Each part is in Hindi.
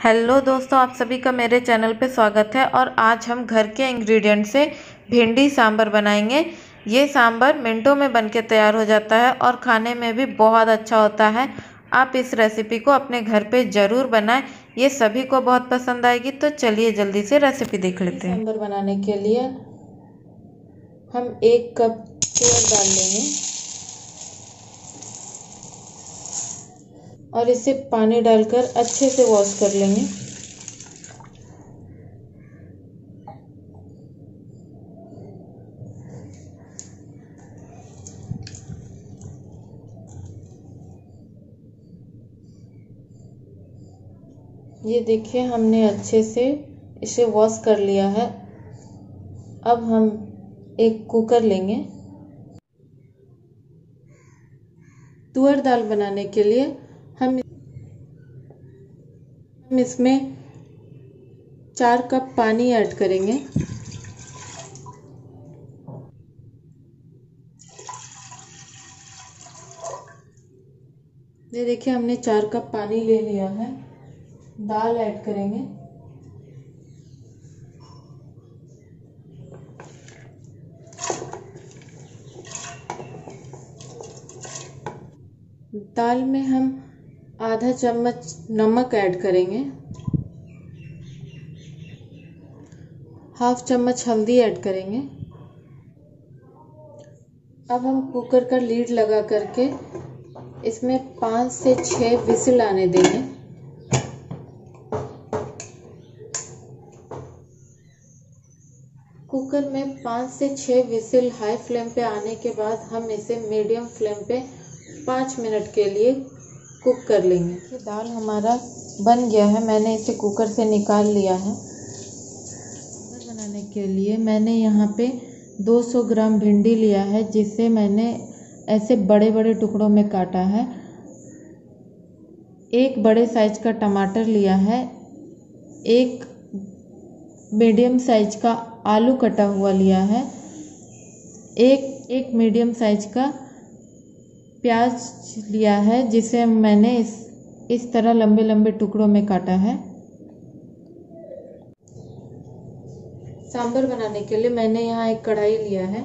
हेलो दोस्तों, आप सभी का मेरे चैनल पे स्वागत है और आज हम घर के इंग्रेडिएंट से भिंडी, सांभर बनाएँगे। ये सांभर मिनटों में बनके तैयार हो जाता है और खाने में भी बहुत अच्छा होता है। आप इस रेसिपी को अपने घर पे ज़रूर बनाएँ। ये सभी को बहुत पसंद आएगी तो चलिए जल्दी से रेसिपी देख लेते हैं। सांभर बनाने के लिए हम एक कप तुअर डाल लेंगे और इसे पानी डालकर अच्छे से वॉश कर लेंगे। ये देखिए, हमने अच्छे से इसे वॉश कर लिया है। अब हम एक कुकर लेंगे। तुअर दाल बनाने के लिए हम इसमें चार कप पानी ऐड करेंगे। ये देखिए, हमने चार कप पानी ले लिया है। दाल ऐड करेंगे। दाल में हम आधा चम्मच नमक ऐड करेंगे। हाफ़ चम्मच हल्दी ऐड करेंगे। अब हम कुकर का लीड लगा करके इसमें पाँच से छः विसिल आने देंगे। कुकर में पाँच से छः विसिल हाई फ्लेम पे आने के बाद हम इसे मीडियम फ्लेम पे पाँच मिनट के लिए कुक कर लेंगे। ये दाल हमारा बन गया है। मैंने इसे कुकर से निकाल लिया है। बनाने के लिए मैंने यहाँ पे 200 ग्राम भिंडी लिया है, जिसे मैंने ऐसे बड़े बड़े टुकड़ों में काटा है। एक बड़े साइज़ का टमाटर लिया है। एक मीडियम साइज़ का आलू कटा हुआ लिया है। एक एक मीडियम साइज़ का प्याज लिया है, जिसे मैंने इस इस तरह लंबे लंबे टुकड़ों में काटा है। सांभर बनाने के लिए मैंने यहाँ एक कढ़ाई लिया है।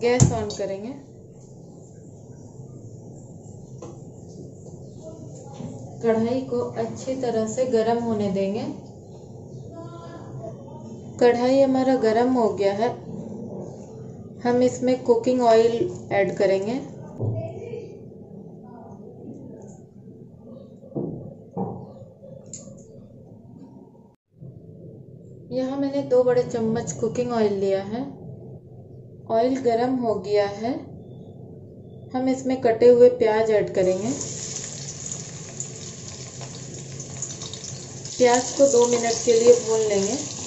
गैस ऑन करेंगे। कढ़ाई को अच्छी तरह से गर्म होने देंगे। कढ़ाई हमारा गर्म हो गया है। हम इसमें कुकिंग ऑयल ऐड करेंगे। यहाँ मैंने दो बड़े चम्मच कुकिंग ऑयल लिया है। ऑयल गरम हो गया है। हम इसमें कटे हुए प्याज ऐड करेंगे। प्याज को दो मिनट के लिए भून लेंगे।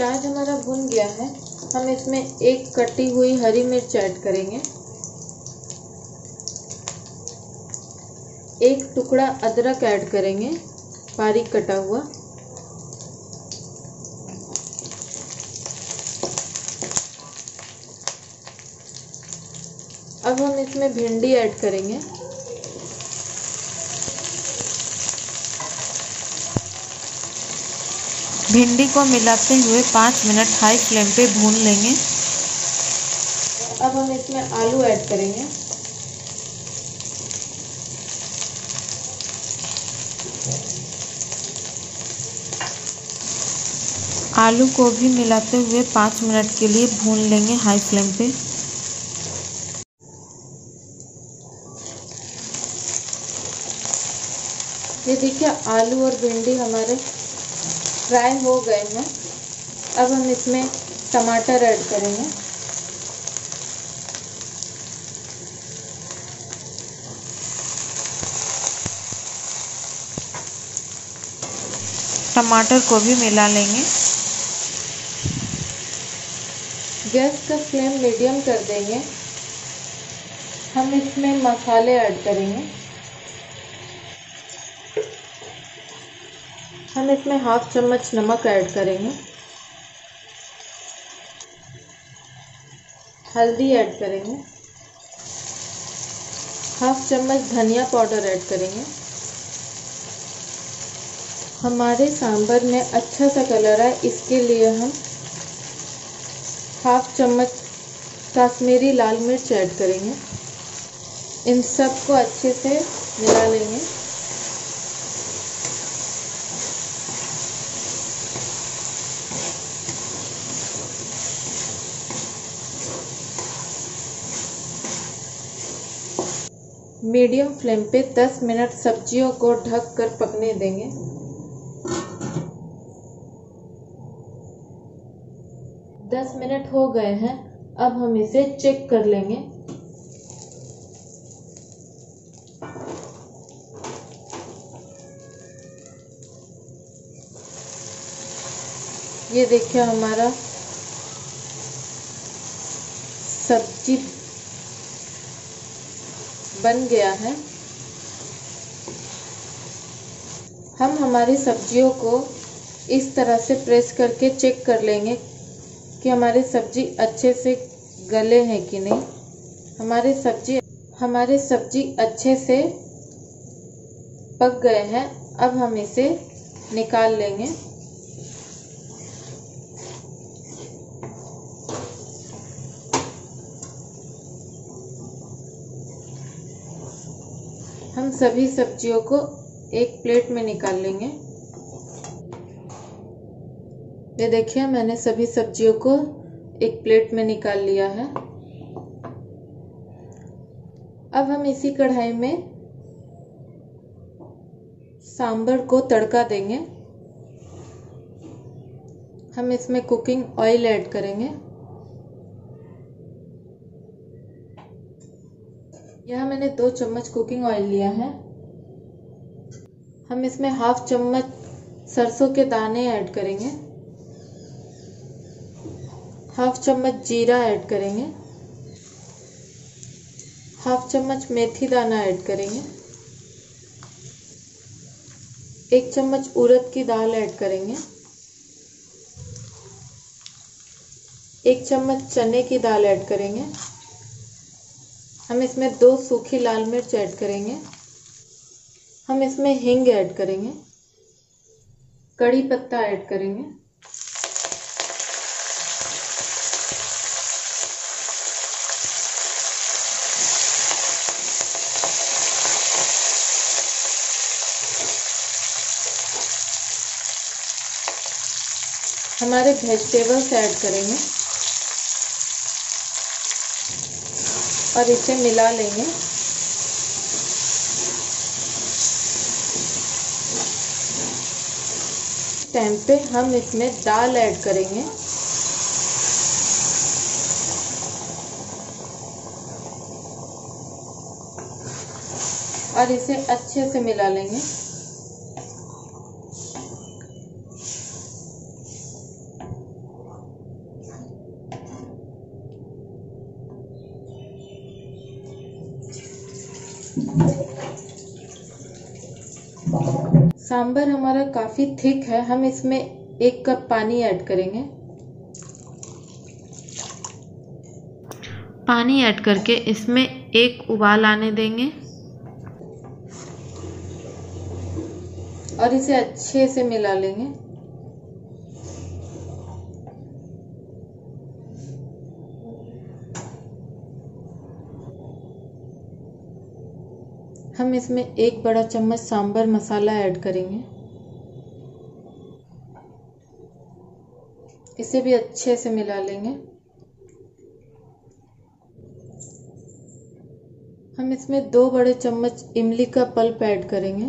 प्याज हमारा भुन गया है। हम इसमें एक कटी हुई हरी मिर्च ऐड करेंगे। एक टुकड़ा अदरक ऐड करेंगे, बारीक कटा हुआ। अब हम इसमें भिंडी ऐड करेंगे। भिंडी को मिलाते हुए पाँच मिनट हाई फ्लेम पे भून लेंगे। अब हम इसमें आलू ऐड करेंगे। आलू को भी मिलाते हुए पाँच मिनट के लिए भून लेंगे हाई फ्लेम पे। ये देखिए आलू और भिंडी हमारे फ्राई हो गए हैं। अब हम इसमें टमाटर ऐड करेंगे। टमाटर को भी मिला लेंगे। गैस का फ्लेम मीडियम कर देंगे। हम इसमें मसाले ऐड करेंगे। हम इसमें हाफ़ चम्मच नमक ऐड करेंगे। हल्दी ऐड करेंगे। हाफ़ चम्मच धनिया पाउडर ऐड करेंगे। हमारे सांभर में अच्छा सा कलर है इसके लिए हम हाफ़ चम्मच काश्मीरी लाल मिर्च ऐड करेंगे। इन सबको अच्छे से मिला लेंगे। मीडियम फ्लेम पे 10 मिनट सब्जियों को ढक कर पकने देंगे। दस मिनट हो गए हैं, अब हम इसे चेक कर लेंगे। ये देखिए हमारा सब्ज़ी बन गया है। हम हमारी सब्जियों को इस तरह से प्रेस करके चेक कर लेंगे कि हमारी सब्ज़ी अच्छे से गले हैं कि नहीं। हमारे सब्ज़ी, हमारी सब्ज़ी अच्छे से पक गए हैं। अब हम इसे निकाल लेंगे। सभी सब्जियों को एक प्लेट में निकाल लेंगे। ये देखिए, मैंने सभी सब्जियों को एक प्लेट में निकाल लिया है। अब हम इसी कढ़ाई में सांबर को तड़का देंगे। हम इसमें कुकिंग ऑयल ऐड करेंगे। यह मैंने दो चम्मच कुकिंग ऑयल लिया है। हम इसमें हाफ़ चम्मच सरसों के दाने ऐड करेंगे। हाफ़ चम्मच जीरा ऐड करेंगे। हाफ़ चम्मच मेथी दाना ऐड करेंगे। एक चम्मच उड़द की दाल ऐड करेंगे। एक चम्मच चने की दाल ऐड करेंगे। हम इसमें दो सूखी लाल मिर्च ऐड करेंगे। हम इसमें हींग ऐड करेंगे। कड़ी पत्ता ऐड करेंगे। हमारे वेजिटेबल्स ऐड करेंगे। और इसे मिला लेंगे। टाइम पे हम इसमें दाल ऐड करेंगे। और इसे अच्छे से मिला लेंगे। सांभर हमारा काफ़ी थिक है। हम इसमें एक कप पानी ऐड करेंगे। पानी ऐड करके इसमें एक उबाल आने देंगे। और इसे अच्छे से मिला लेंगे। हम इसमें एक बड़ा चम्मच सांभर मसाला ऐड करेंगे। इसे भी अच्छे से मिला लेंगे। हम इसमें दो बड़े चम्मच इमली का पल्प ऐड करेंगे।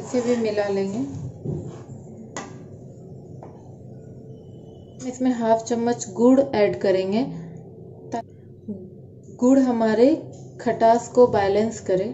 इसे भी मिला लेंगे। इसमें हाफ़ चम्मच गुड़ ऐड करेंगे। गुड़ हमारे खटास को बैलेंस करे।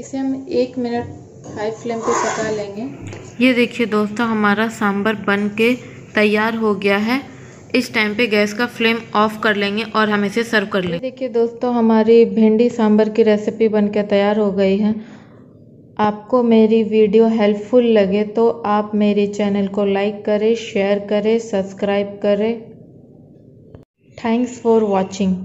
इसे हम एक मिनट हाई फ्लेम पे पका लेंगे। ये देखिए दोस्तों हमारा सांभर बन के तैयार हो गया है। इस टाइम पे गैस का फ्लेम ऑफ़ कर लेंगे और हम इसे सर्व कर लेंगे। देखिए दोस्तों हमारी भिंडी सांभर की रेसिपी बन के तैयार हो गई है। आपको मेरी वीडियो हेल्पफुल लगे तो आप मेरे चैनल को लाइक करें शेयर करें सब्सक्राइब करें। Thanks for watching